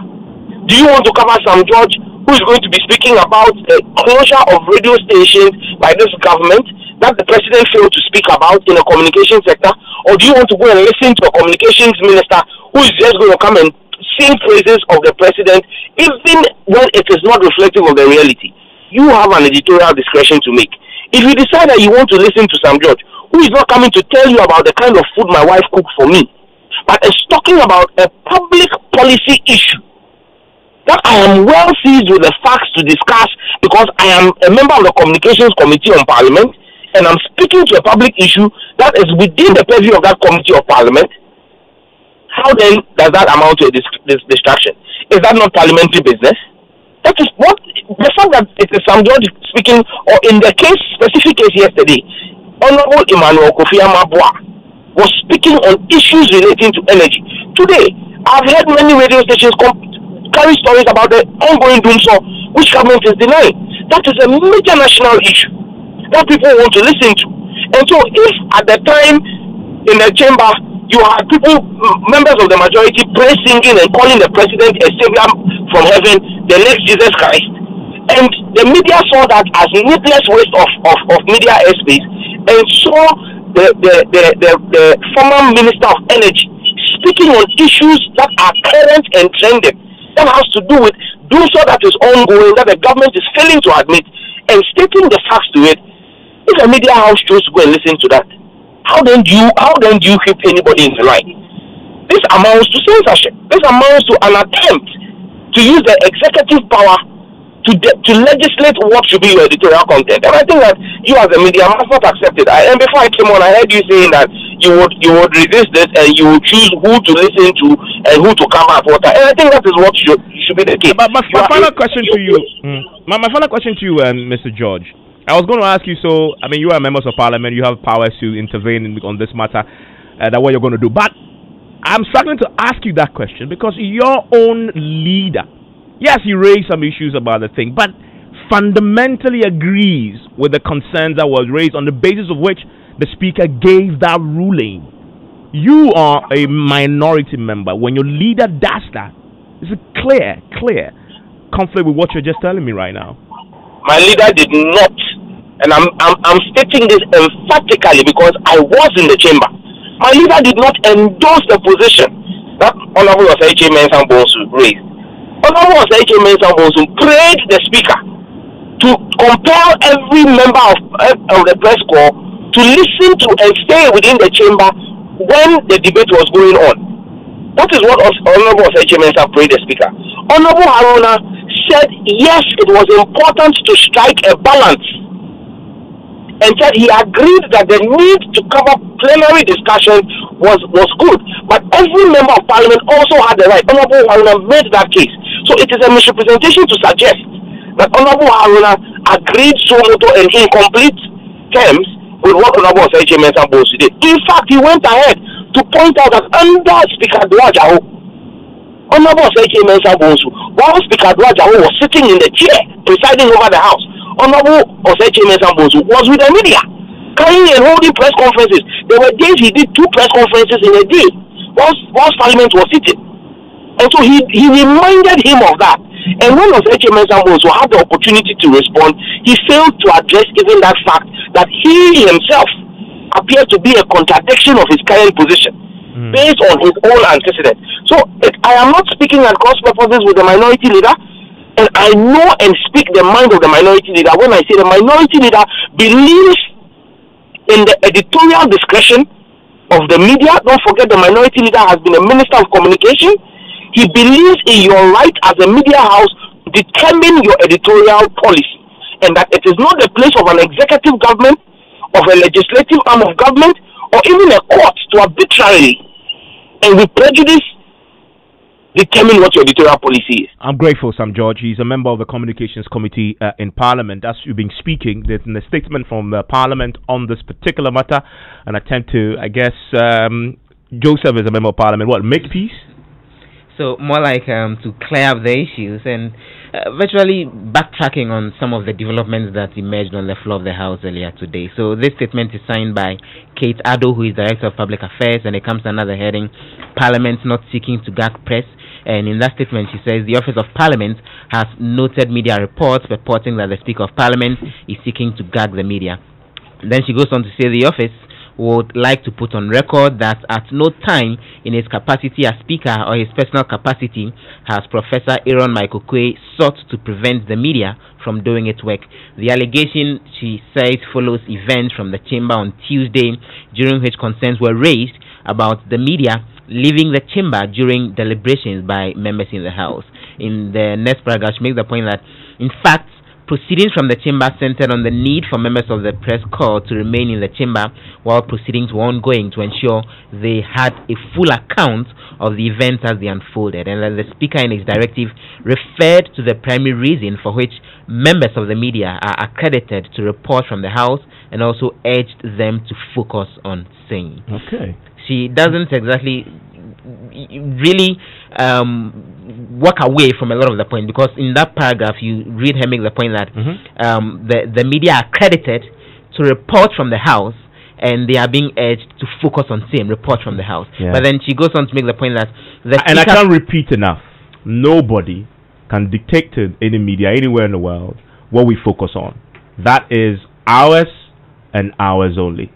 Do you want to cover Sam George, who is going to be speaking about the closure of radio stations by this government that the president failed to speak about in the communication sector? Or do you want to go and listen to a communications minister who is just going to come and sing praises of the president, even when it is not reflective of the reality? You have an editorial discretion to make. If you decide that you want to listen to Sam George, who is not coming to tell you about the kind of food my wife cooked for me, but is talking about a public policy issue that I am well seized with the facts to discuss because I am a member of the communications committee on parliament and I'm speaking to a public issue that is within the purview of that committee of parliament, how then does that amount to a dis- dis- distraction? Is that not parliamentary business? That is what the fact that it is Sam George speaking, or in the case specific case yesterday, Honorable Emmanuel Kofi Armah Buah was speaking on issues relating to energy. Today, I've heard many radio stations com- carry stories about the ongoing dumsor which government is denying. That is a major national issue that people want to listen to. And so, if at the time in the chamber you had people, members of the majority, praise singing and calling the president a savior from heaven, the next Jesus Christ, and the media saw that as needless waste of, of, of media airspace, and saw the, the, the, the, the former minister of energy speaking on issues that are current and trending, that has to do with dumsor that is ongoing, that the government is failing to admit, and stating the facts to it, if a media house chose to go and listen to that, how then do you how then do you keep anybody in the line? This amounts to censorship. This amounts to an attempt to use the executive power to de- to legislate what should be your editorial content. And I think that you as a media must not accept it. I, and before I came on, I heard you saying that you would you would resist this and you would choose who to listen to and who to cover up water. And I think that is what should should be the case. But my, my final question to you, mm, my, my final question to you, um, Mr. George. I was going to ask you. So, I mean, you are members of parliament. You have powers to intervene in, on this matter. Uh, that what you're going to do. But I'm struggling to ask you that question because your own leader, yes, he raised some issues about the thing, but fundamentally agrees with the concerns that was raised on the basis of which the speaker gave that ruling. You are a minority member. When your leader does that, it's a clear, clear conflict with what you're just telling me right now. My leader did not, and I'm, I'm, I'm stating this emphatically because I was in the chamber. My leader did not endorse the position that Honorable Osei Mensah Bonsu raised. Honorable Osei Mensah Bonsu prayed the speaker to compel every member of, eh, of the press corps to listen to and stay within the chamber when the debate was going on. That is what Honorable Osei Mensah prayed the speaker. Honorable Haruna said yes, it was important to strike a balance and said he agreed that the need to cover plenary discussion was, was good. But every member of parliament also had the right. Honorable Haruna made that case. So it is a misrepresentation to suggest that Honorable Haruna agreed so much in incomplete terms with what Honorable Osei Mensah did. In fact, he went ahead to point out that under Speaker Doe Adjaho, Honorable Osei Mensah while Speaker Doe Adjaho was sitting in the chair presiding over the House, Honorable Osei Mensah was with the media, carrying and holding press conferences. There were days he did two press conferences in a day whilst, whilst Parliament was sitting. And so he, he reminded him of that. And when Osei Mensah had the opportunity to respond, he failed to address even that fact that he himself appeared to be a contradiction of his current position mm. based on his own antecedent. So it, I am not speaking at cross purposes with the minority leader, and I know and speak the mind of the minority leader when I say the minority leader believes in the editorial discretion of the media. Don't forget the minority leader has been a minister of communication. He believes in your right as a media house to determine your editorial policy and that it is not the place of an executive government, of a legislative arm of government, or even a court to arbitrarily and with prejudice determine what your editorial policy is. I'm grateful, Sam George. He's a member of the Communications Committee uh, in Parliament. As you've been speaking, there's a statement from the Parliament on this particular matter, an attempt to, I guess, um, Joseph is a member of Parliament. What make peace? So more like um, to clear up the issues and uh, virtually backtracking on some of the developments that emerged on the floor of the House earlier today. So this statement is signed by Kate Addo, who is Director of Public Affairs, and it comes to another heading, Parliament not seeking to gag press. And in that statement, she says the Office of Parliament has noted media reports purporting that the Speaker of Parliament is seeking to gag the media. Then she goes on to say the office would like to put on record that at no time in his capacity as Speaker or his personal capacity has Professor Aaron Michael Oquaye sought to prevent the media from doing its work. The allegation, she says, follows events from the chamber on Tuesday during which concerns were raised about the media leaving the chamber during deliberations by members in the House. In the next paragraph, she makes the point that, in fact, Proceedings from the chamber centered on the need for members of the press corps to remain in the chamber while proceedings were ongoing to ensure they had a full account of the events as they unfolded. And the speaker in his directive referred to the primary reason for which members of the media are accredited to report from the House and also urged them to focus on saying. Okay. She doesn't exactly really um, walk away from a lot of the point because in that paragraph you read her make the point that mm-hmm. um, the the media are credited to report from the house and they are being urged to focus on same report from the house. Yeah. But then she goes on to make the point that the and I can't repeat enough. Nobody can dictate to any media anywhere in the world what we focus on. That is ours and ours only,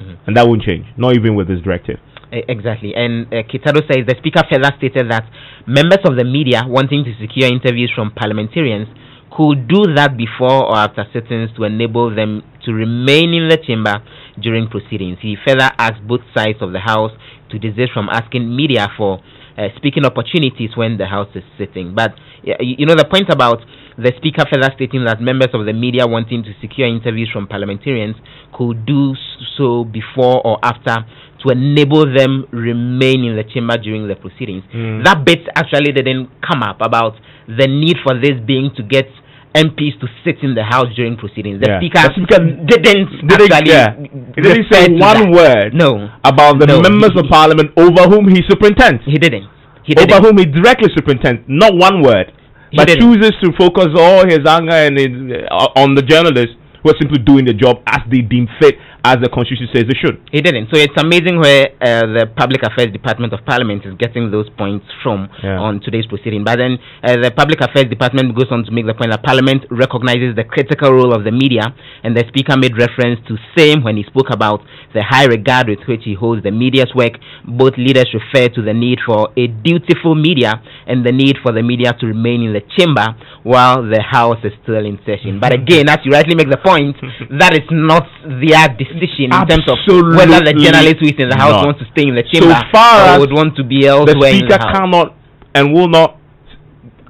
mm-hmm. and that won't change. Not even with this directive. Exactly. And uh, Kate says the Speaker further stated that members of the media wanting to secure interviews from parliamentarians could do that before or after sittings to enable them to remain in the chamber during proceedings. He further asked both sides of the House to desist from asking media for uh, speaking opportunities when the House is sitting. But you know the point about the Speaker further stating that members of the media wanting to secure interviews from parliamentarians could do so before or after to enable them remain in the chamber during the proceedings. Mm. That bit actually didn't come up about the need for this being to get MPs to sit in the house during proceedings. The Yeah. speaker, The speaker didn't, Didn't, actually yeah. Didn't say one that. word No, about the No, members he- of parliament over whom he superintends. he didn't. He over didn't. whom he directly superintends. Not one word. but chooses to focus all his anger and his, uh, on the journalists who are simply doing the job as they deem fit as the constitution says they should. He didn't. So it's amazing where uh, the Public Affairs Department of Parliament is getting those points from yeah. on today's proceeding. But then uh, the Public Affairs Department goes on to make the point that Parliament recognizes the critical role of the media, and the Speaker made reference to same when he spoke about the high regard with which he holds the media's work. Both leaders refer to the need for a dutiful media and the need for the media to remain in the chamber while the House is still in session. But again, as you rightly make the point, [laughs] that is not their decision decision in terms of whether the journalist who is in the house not. wants to stay in the chamber so far or would want to be elsewhere. The speaker the cannot and will not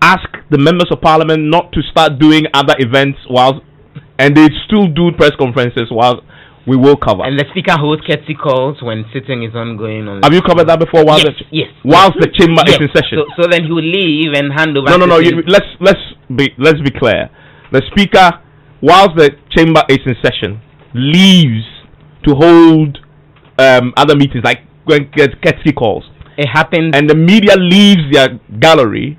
ask the members of parliament not to start doing other events while and they still do press conferences while we will cover. And the speaker holds courtesy calls when sitting is ongoing. On Have you covered that before? While yes, the, yes. Whilst the chamber yes. is in session. So, so then he will leave and hand over. No, no, no. You, let's let's be let's be clear. The speaker, whilst the chamber is in session, leaves to hold um, other meetings, like get courtesy calls. It happens, and the media leaves their gallery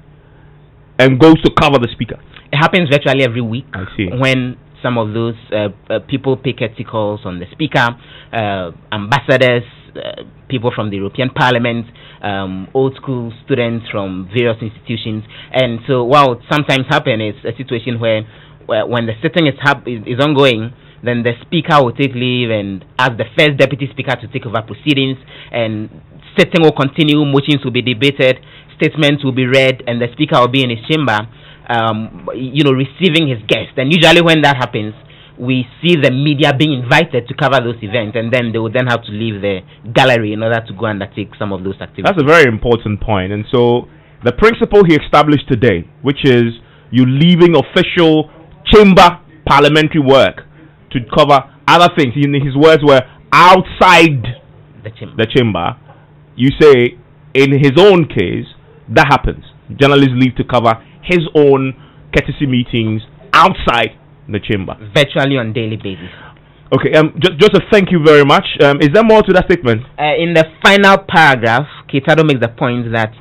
and goes to cover the speaker. It happens virtually every week. I see. When some of those uh, uh, people pay courtesy calls on the speaker, uh, ambassadors, uh, people from the European Parliament, um, old school students from various institutions, and so what sometimes happen is a situation where, where when the sitting is, hap- is, is ongoing, then the speaker will take leave and ask the first deputy speaker to take over proceedings and sitting will continue, motions will be debated, statements will be read, and the speaker will be in his chamber, um, you know, receiving his guests. And usually when that happens, we see the media being invited to cover those events, and then they will then have to leave the gallery in order to go and undertake some of those activities. That's a very important point. And so the principle he established today, which is you leaving official chamber parliamentary work to cover other things. In his words were outside the chamber. the chamber. You say in his own case that happens. Journalists leave to cover his own courtesy meetings outside the chamber, virtually on daily basis. Okay, um, just, just a thank you very much. Um, is there more to that statement? Uh, in the final paragraph, Kate Addo makes the point that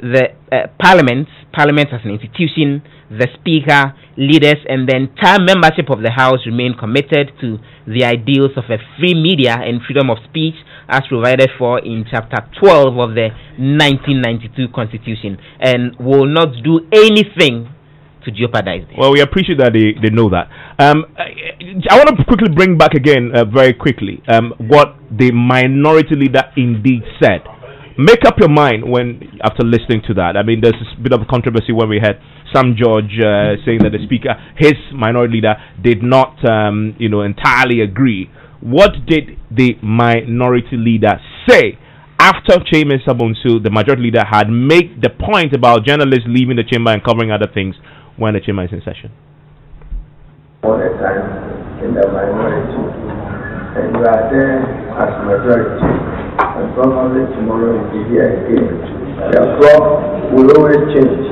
the uh, Parliament, Parliament as an institution, the Speaker, leaders, and the entire membership of the House remain committed to the ideals of a free media and freedom of speech as provided for in Chapter 12 of the 1992 Constitution and will not do anything to jeopardize this. Well, we appreciate that they, they know that. Um, I, I, want to quickly bring back again, uh, very quickly, um, what the minority leader indeed said make up your mind when after listening to that. I mean, there's a bit of a controversy when we had Sam George uh, saying that the speaker, his minority leader, did not, um, you know, entirely agree. What did the minority leader say after Kyei-Mensah-Bonsu, the majority leader, had made the point about journalists leaving the chamber and covering other things when the chamber is in session? All the time in the minority, and you are there as majority and probably tomorrow you'll be here again. Crop will always change.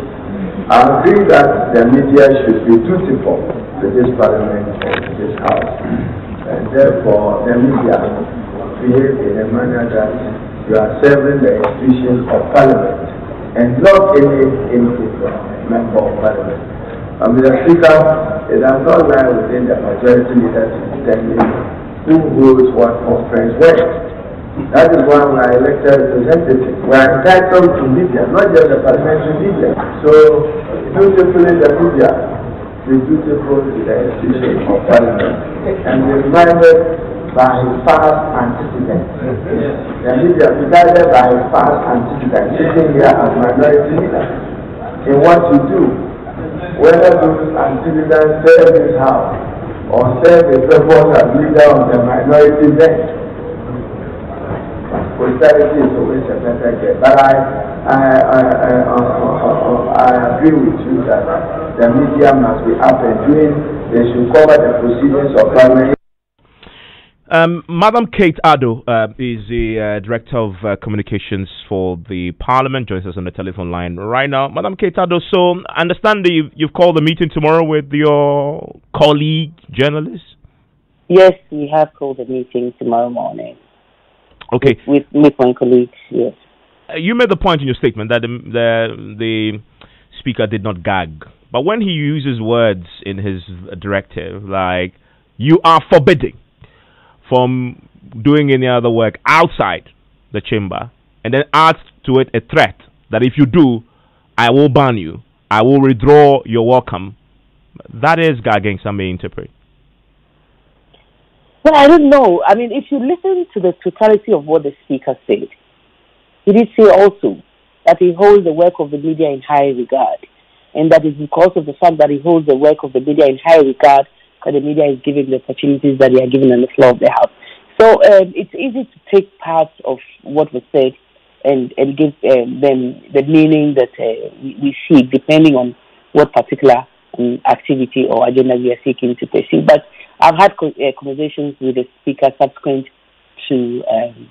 I agree that the media should be dutiful to this parliament and to this house. And therefore, the media behave in a manner that you are serving the institutions of parliament and not any individual member of parliament. I mean, the speaker, it does not lie within the majority leader to who holds what conference where. That is why we are elected representatives. We are entitled to media, not just the parliamentary media. So, dutifully the media, be dutiful to the institution of parliament, and reminded by his past antecedents. The media be guided by his past antecedents, sitting here as minority leader. In what you do, whether those antecedents serve this house or serve the purpose as leader of the minority bench prosperity is always a better get. But I, I, I, I, uh, uh, uh, I agree with you that the media must be up and doing. They should cover the proceedings of parliament. Um, Madam Kate Addo uh, is the uh, Director of uh, Communications for the Parliament, joins us on the telephone line right now. Madam Kate Addo, so I understand that you've, you've called a meeting tomorrow with your colleague journalists? Yes, we have called a meeting tomorrow morning. Okay. With, with my colleagues, yes. Uh, you made the point in your statement that the, the, the speaker did not gag. But when he uses words in his directive, like, you are forbidding from doing any other work outside the chamber, and then adds to it a threat that if you do, I will ban you, I will withdraw your welcome. That is gagging, some may interpret. Well, I don't know. I mean, if you listen to the totality of what the speaker said, he did say also that he holds the work of the media in high regard, and that is because of the fact that he holds the work of the media in high regard the media is giving the opportunities that they are given on the floor of the House. So um, it's easy to take parts of what was said and, and give um, them the meaning that uh, we, we depending on what particular um, activity or agenda we are seeking to pursue. But I've had co- uh, conversations with the speaker subsequent to um,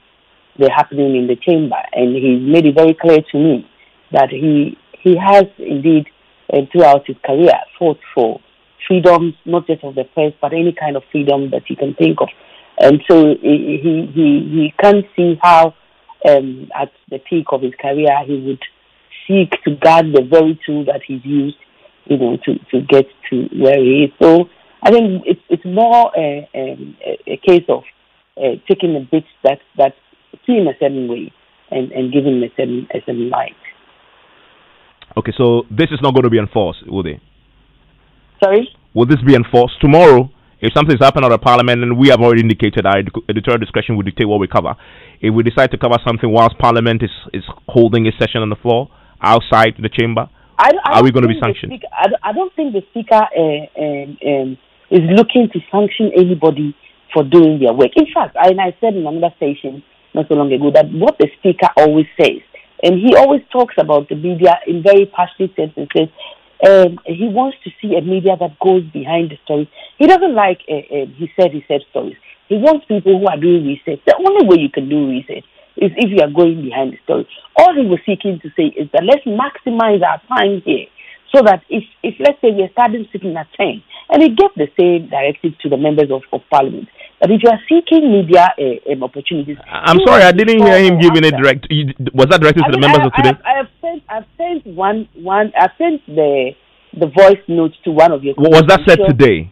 the happening in the chamber, and he made it very clear to me that he he has indeed, uh, throughout his career, fought for freedoms, not just of the press, but any kind of freedom that you can think of. And so he he he can't see how, um, at the peak of his career, he would seek to guard the very tool that he's used, you know, to to get to where he is. So I think it's it's more a, a, a case of uh, taking a bit that that seem a certain way and and giving a certain a certain light. Okay, so this is not going to be enforced, will they? Sorry. Will this be enforced tomorrow? If something's happened out of Parliament, and we have already indicated our editorial discretion will dictate what we cover. If we decide to cover something whilst Parliament is, is holding a session on the floor outside the chamber, I, I are we going to be sanctioned? Speaker, I, I, don't think the Speaker uh, um, um, is looking to sanction anybody for doing their work. In fact, I, and I said in another station not so long ago that what the Speaker always says, and he always talks about the media in very passionate terms and says, um, he wants to see a media that goes behind the story. He doesn't like uh, uh, he said he said stories. He wants people who are doing research. The only way you can do research is if you are going behind the story. All he was seeking to say is that let's maximize our time here so that if, if let's say we are starting sitting at 10, and he gave the same directive to the members of, of parliament, that if you are seeking media uh, um, opportunities. I'm sorry, I didn't hear him giving a direct. Was that directed I to mean, the members I, of today? I have, I have sent, I've sent one, one, I've sent the, the voice note to one of your. What was that said today?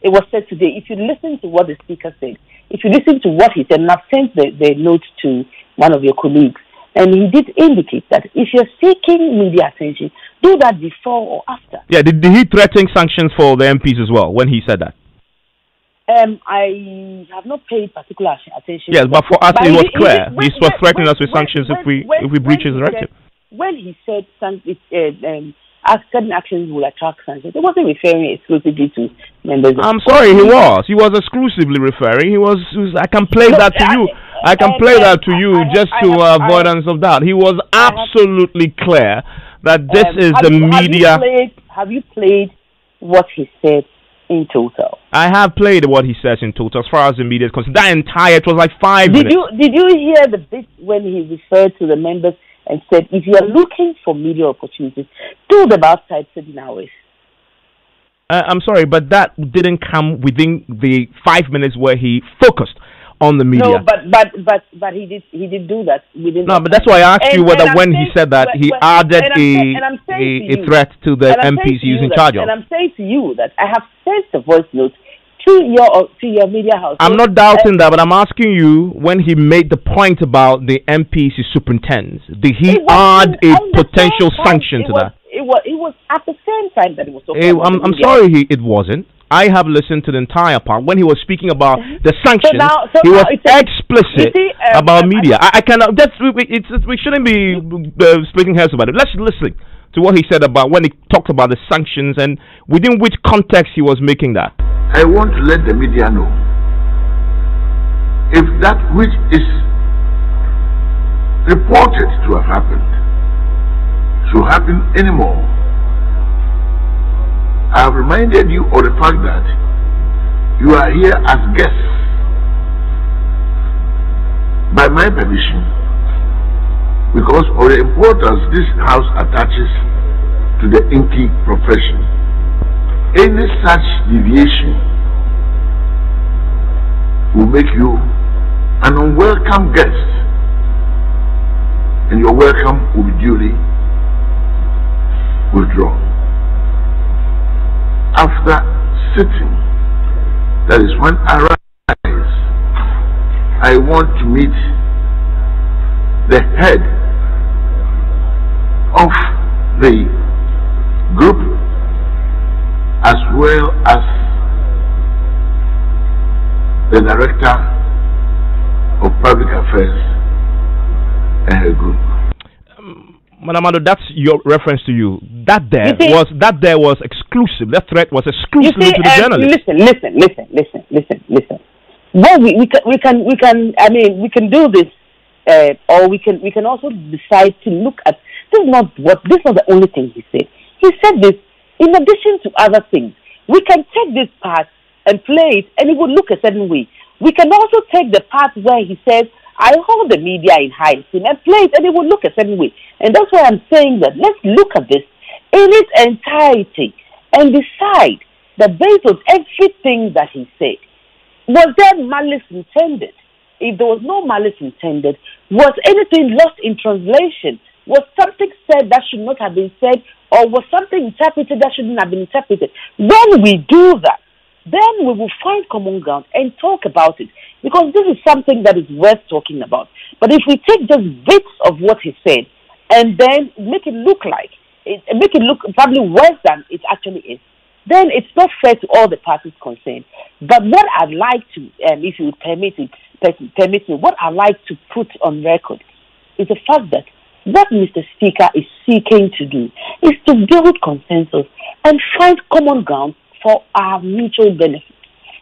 It was said today. If you listen to what the speaker said, if you listen to what he said, and I've sent the, the note to one of your colleagues, and he did indicate that if you're seeking media attention, do that before or after. Yeah, did, did he threaten sanctions for the MPs as well when he said that? Um, I have not paid particular attention. Yes, but for us But it was he- clear. He was when- threatening us with when- sanctions if we when- if we breach when his he directive. said- when he said san- uh, um, certain actions will attract sanctions, He wasn't referring exclusively to members. I'm sorry, he was. He was exclusively referring. He was. was- I can play No, that to I- you. I can play that to you just to avoidance of doubt. He was absolutely clear that this Um, is the you- have you media. played- have you played what he said in total? I have played what he says in total as far as the media is concerned. That entire it was like five Did minutes. you did you hear the bit when he referred to the members and said, if you are looking for media opportunities, do them outside certain hours? Uh, I'm sorry, but that didn't come within the five minutes where he focused on the media. No, but but but but he did he did do that within. No, but that's why I asked And- you whether when he said that he when- added a, saying- and I'm saying a, a threat to the MPs to he's you in that- charge of. And I'm saying to you that I have sent the voice note to your to your media house. I'm not doubting that, but I'm asking you when he made the point about the MPC superintends, did he add a potential sanction to was, that? It was it was at the same time that it was. talking Eh, I'm, I'm sorry he, it wasn't. I have listened to the entire part. When he was speaking about the sanctions, now- so he was explicit see, um, about um, media. I, I cannot. That's we, we- it's, we shouldn't be uh, splitting hairs about it. Let's listen to what he said about when he talked about the sanctions and within which context he was making that. I want to let the media know if that which is reported to have happened should happen anymore. I have reminded you of the fact that you are here as guests by my permission because of the importance this house attaches to the inky profession. Any such deviation will make you an unwelcome guest, and your welcome will be duly withdraw. After sitting, that is when I rise, I want to meet the head of the group as well as the director of public affairs and her group. Madam Addo, that's your reference to you. That there You see- was that there was exclusive. That threat was exclusive see, to the um, journalist. listen, listen, listen, listen, listen, listen. Well, we, we can, we can, we can. I mean, we can do this, uh, or we can, we can also decide to look at. This is not what. This is not the only thing he said. He said this in addition to other things. We can take this part and play it, and it would look a certain way. We can also take the part where he says, "I hold the media in high esteem," and play it, and it will look a certain way. And that's why I'm saying that let's look at this in its entirety and decide that based on everything that he said, was there malice intended? If there was no malice intended, was anything lost in translation? Was something said that should not have been said, or was something interpreted that shouldn't have been interpreted? When we do that, then we will find common ground and talk about it because this is something that is worth talking about. But if we take just bits of what he said and then make it look like it, make it look probably worse than it actually is, then it's not fair to all the parties concerned. But what I'd like to, um, if you permit it, permit me, what I'd like to put on record is the fact that what Mr. Speaker is seeking to do is to build consensus and find common ground for our mutual benefit.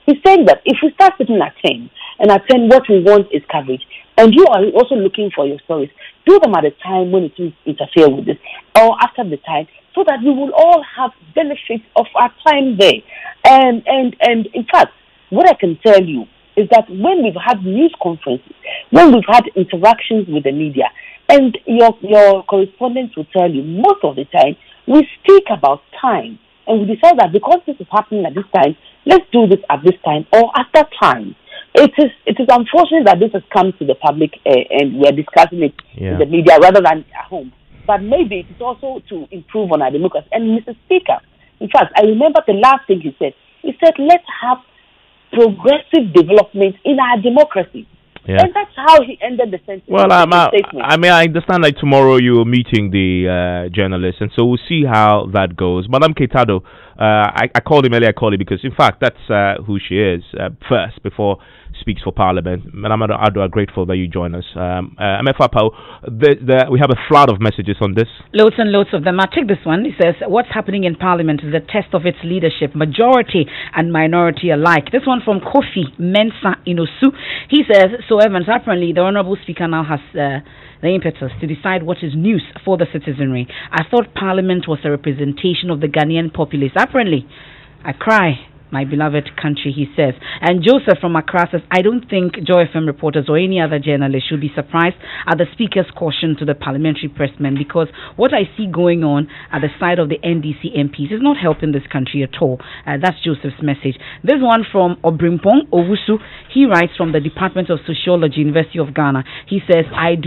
He's saying that if we start sitting at 10 and at 10 what we want is coverage, and you are also looking for your stories, do them at a time when it will interfere with this or after the time so that we will all have benefits of our time there. And, and, and in fact, what I can tell you is that when we've had news conferences, when we've had interactions with the media, and your, your correspondents will tell you most of the time, we speak about time and we decide that because this is happening at this time, let's do this at this time or at that time. It is it is unfortunate that this has come to the public uh, and we are discussing it Yeah. in the media rather than at home. But maybe it is also to improve on our democracy. And Mr. Speaker, in fact, I remember the last thing he said. He said, "Let's have progressive development in our democracy." Yeah. And that's how he ended the sentence. Well, the I. I mean, I understand that tomorrow you're meeting the uh, journalist, and so we'll see how that goes. Madame Kate Addo, uh, I, I called him earlier. I called him because, in fact, that's uh, who she is uh, first before speaks for Parliament. Madame Addo, are grateful that you join us. Um, uh, MFA Pao, the, the, we have a flood of messages on this. Loads and loads of them. I'll take this one. It says, What's happening in Parliament is a test of its leadership, majority and minority alike. This one from Kofi Mensa Inosu. He says, So, Evans, apparently the Honorable Speaker now has uh, the impetus to decide what is news for the citizenry. I thought Parliament was a representation of the Ghanaian populace. Apparently, I cry. My beloved country, he says. And Joseph from Accra says, I don't think Joy FM reporters or any other journalist should be surprised at the Speaker's caution to the parliamentary pressmen because what I see going on at the side of the NDC MPs is not helping this country at all. Uh, that's Joseph's message. This one from Obrimpong Owusu. He writes from the Department of Sociology, University of Ghana. He says, I do